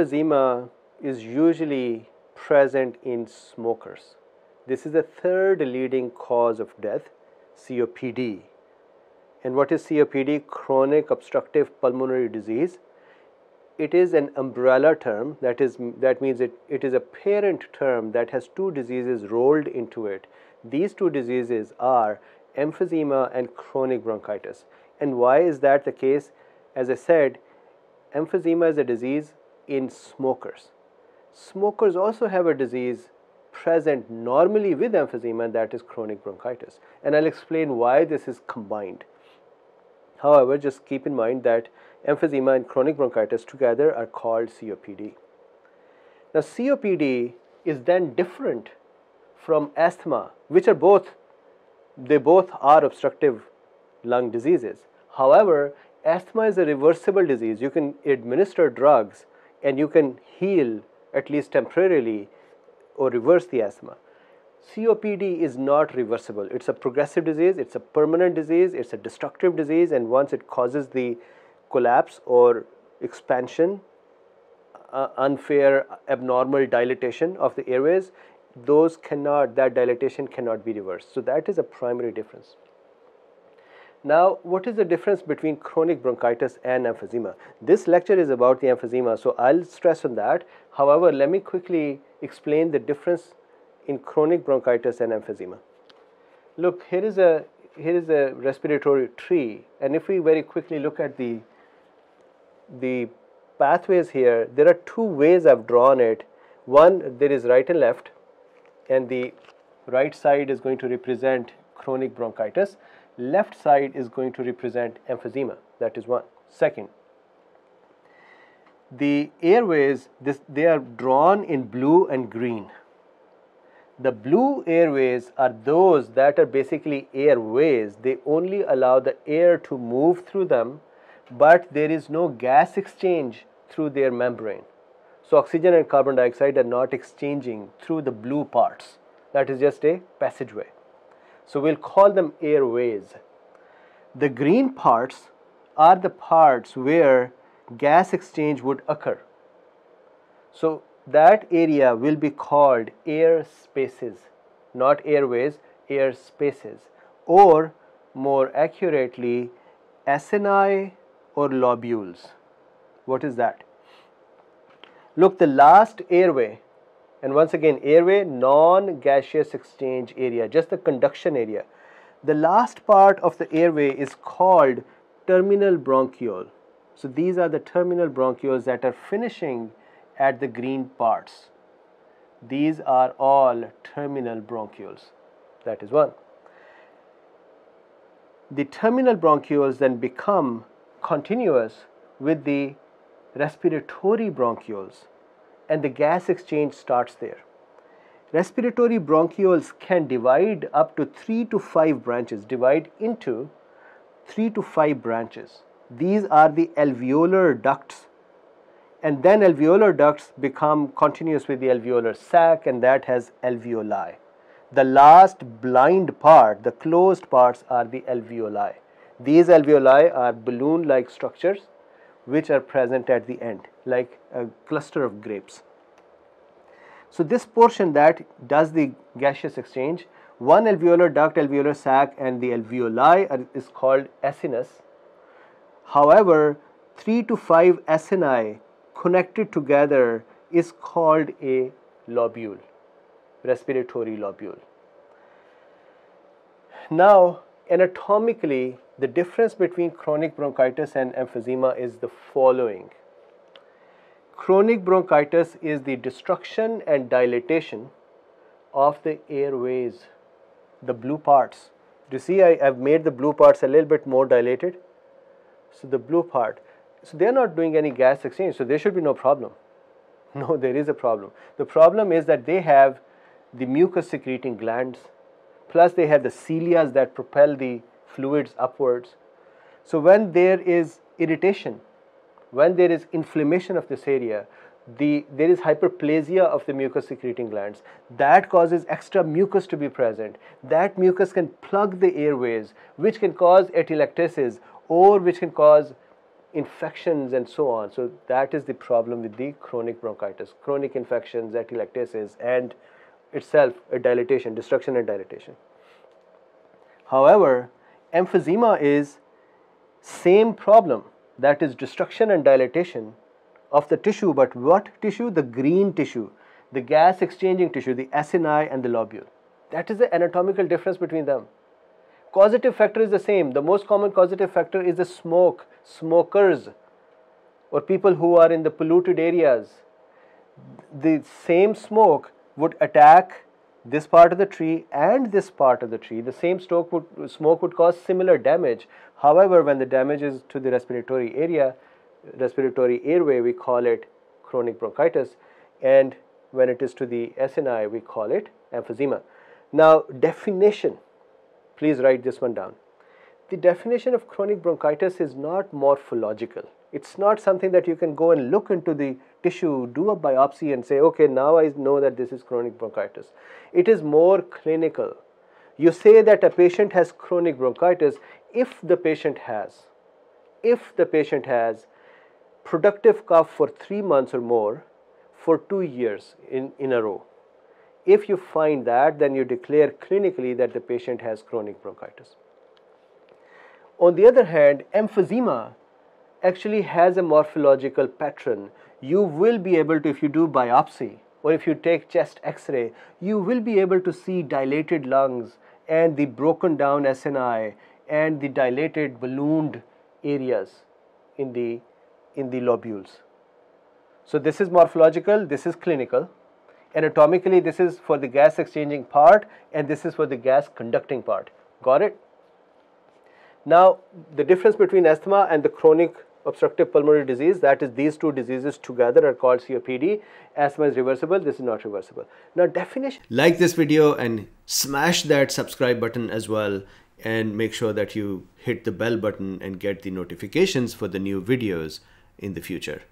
emphysema is usually present in smokers. This is the third leading cause of death, COPD. And what is COPD? Chronic obstructive pulmonary disease. It is an umbrella term that is that means it, it is a parent term that has two diseases rolled into it. These two diseases are emphysema and chronic bronchitis. And why is that the case? As I said, emphysema is a disease in smokers. Smokers also have a disease present normally with emphysema and that is chronic bronchitis. And I'll explain why this is combined. However, just keep in mind that emphysema and chronic bronchitis together are called COPD. Now, COPD is then different from asthma, which are both, they both are obstructive lung diseases. However, asthma is a reversible disease. You can administer drugs and you can heal at least temporarily or reverse the asthma. COPD is not reversible. It's a progressive disease, it's a permanent disease, it's a destructive disease, and once it causes the collapse or expansion, uh, unfair, abnormal dilatation of the airways, those cannot, that dilatation cannot be reversed. So, that is a primary difference. Now, what is the difference between chronic bronchitis and emphysema? This lecture is about the emphysema, so I'll stress on that. However, let me quickly explain the difference in chronic bronchitis and emphysema. Look, here is a here is a respiratory tree, and if we very quickly look at the the pathways here, there are two ways I've drawn it. One, there is right and left, and the right side is going to represent chronic bronchitis. Left side is going to represent emphysema. That is one. Second, the airways, this, they are drawn in blue and green. The blue airways are those that are basically airways. They only allow the air to move through them, but there is no gas exchange through their membrane. So oxygen and carbon dioxide are not exchanging through the blue parts. That is just a passageway. So we'll call them airways. The green parts are the parts where gas exchange would occur. So that area will be called air spaces, not airways, air spaces, or more accurately, acini or lobules. What is that? Look, the last airway, and once again, airway, non gaseous exchange area, just the conduction area. The last part of the airway is called terminal bronchiole. So, these are the terminal bronchioles that are finishing at the green parts. These are all terminal bronchioles. That is one. The terminal bronchioles then become continuous with the respiratory bronchioles and the gas exchange starts there. Respiratory bronchioles can divide up to 3 to 5 branches, divide into 3 to 5 branches. These are the alveolar ducts and then alveolar ducts become continuous with the alveolar sac and that has alveoli. The last blind part, the closed parts are the alveoli. These alveoli are balloon-like structures which are present at the end like a cluster of grapes. So this portion that does the gaseous exchange, one alveolar duct, alveolar sac and the alveoli are, is called acinus. However, 3 to 5 acini connected together is called a lobule, respiratory lobule. Now, anatomically, the difference between chronic bronchitis and emphysema is the following. Chronic bronchitis is the destruction and dilatation of the airways, the blue parts. Do you see I have made the blue parts a little bit more dilated? So, the blue part so they are not doing any gas exchange, so there should be no problem. No, there is a problem. The problem is that they have the mucus secreting glands, plus they have the cilias that propel the fluids upwards. So when there is irritation, when there is inflammation of this area, the, there is hyperplasia of the mucus secreting glands. That causes extra mucus to be present. That mucus can plug the airways, which can cause atelectasis or which can cause infections and so on. So that is the problem with the chronic bronchitis, chronic infections, atelectasis, and itself a dilatation, destruction and dilatation. However, emphysema is same problem that is destruction and dilatation of the tissue, but what tissue? The green tissue, the gas exchanging tissue, the acini and the lobule. That is the anatomical difference between them. Causative factor is the same. The most common causative factor is the smoke, smokers, or people who are in the polluted areas. The same smoke would attack this part of the tree and this part of the tree. The same would, smoke would cause similar damage. However, when the damage is to the respiratory area, respiratory airway, we call it chronic bronchitis, and when it is to the acini, we call it emphysema. Now, definition Please write this one down. The definition of chronic bronchitis is not morphological. It's not something that you can go and look into the tissue, do a biopsy and say, okay, now I know that this is chronic bronchitis. It is more clinical. You say that a patient has chronic bronchitis if the patient has, if the patient has productive cough for three months or more for two years in, in a row. If you find that, then you declare clinically that the patient has chronic bronchitis. On the other hand, emphysema actually has a morphological pattern. You will be able to, if you do biopsy or if you take chest x-ray, you will be able to see dilated lungs and the broken down acini and the dilated ballooned areas in the, in the lobules. So this is morphological, this is clinical anatomically this is for the gas exchanging part and this is for the gas conducting part got it now the difference between asthma and the chronic obstructive pulmonary disease that is these two diseases together are called COPD asthma is reversible this is not reversible. Now definition. Like this video and smash that subscribe button as well and make sure that you hit the bell button and get the notifications for the new videos in the future